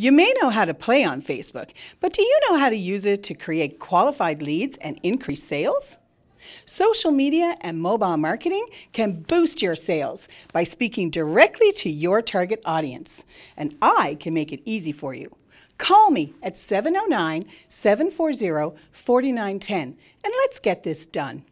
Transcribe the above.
You may know how to play on Facebook, but do you know how to use it to create qualified leads and increase sales? Social media and mobile marketing can boost your sales by speaking directly to your target audience, and I can make it easy for you. Call me at 709 740 4910 and let's get this done.